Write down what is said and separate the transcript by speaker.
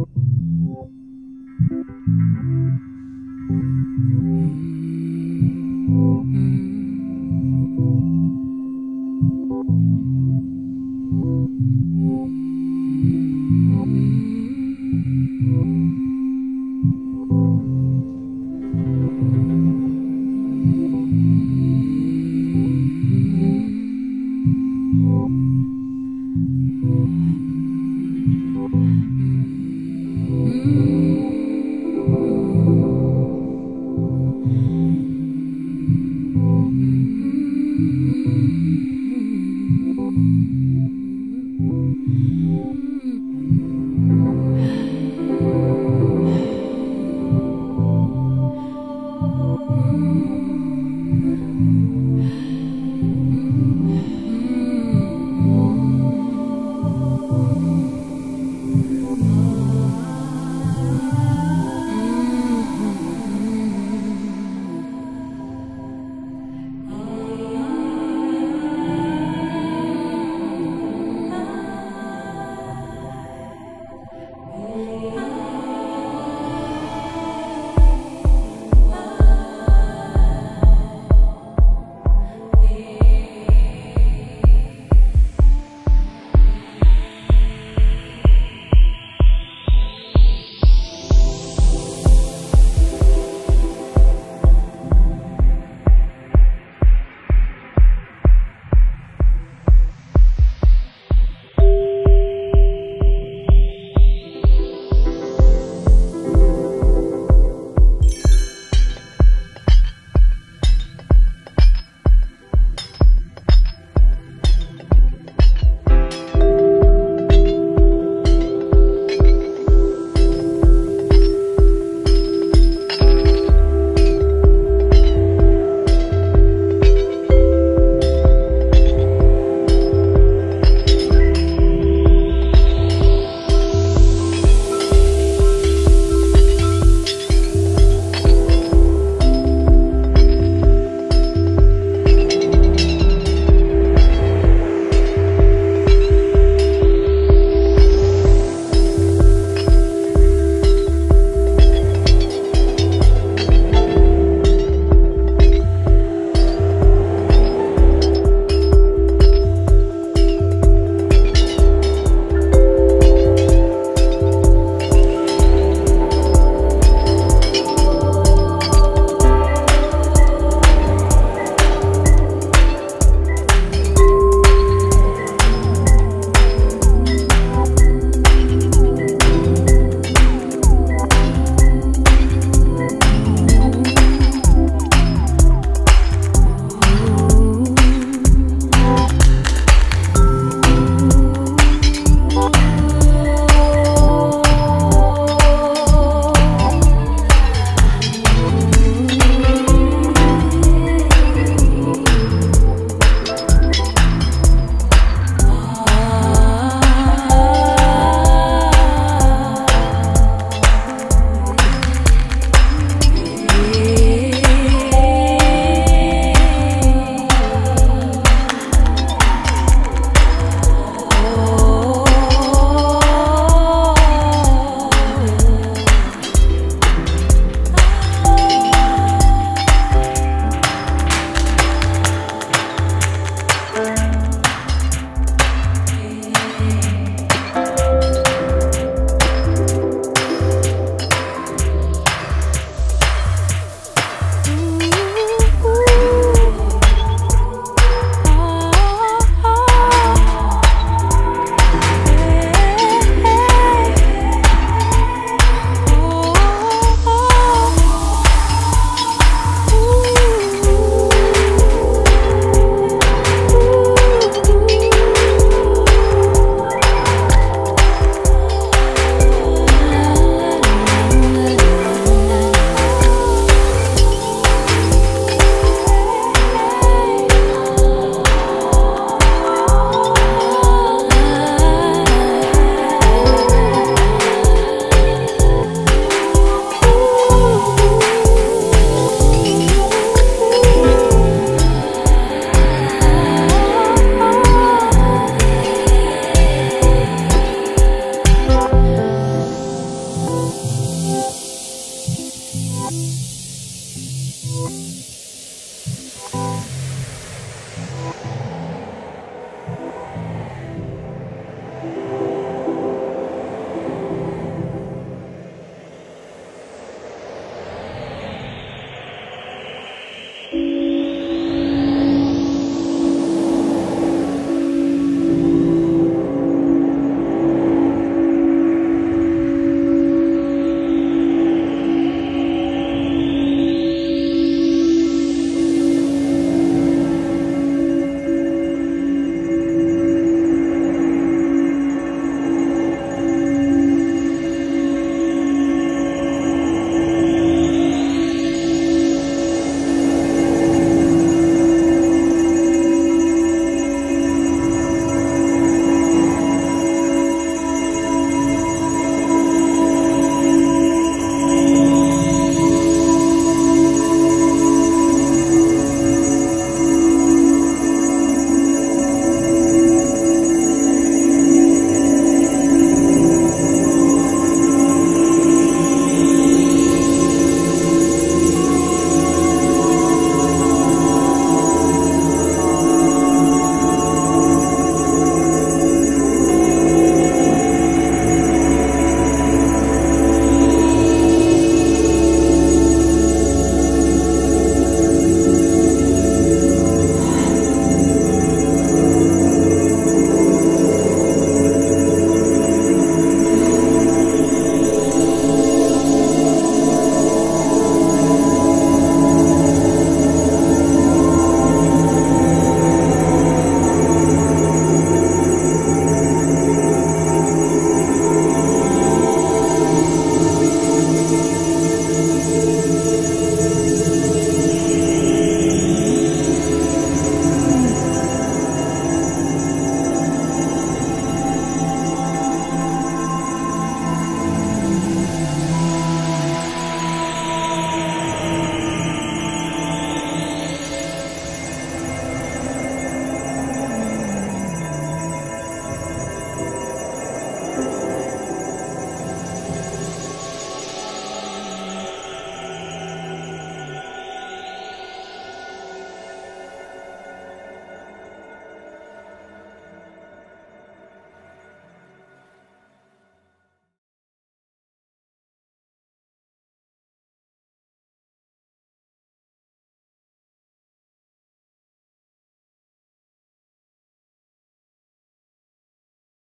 Speaker 1: Mm-hmm.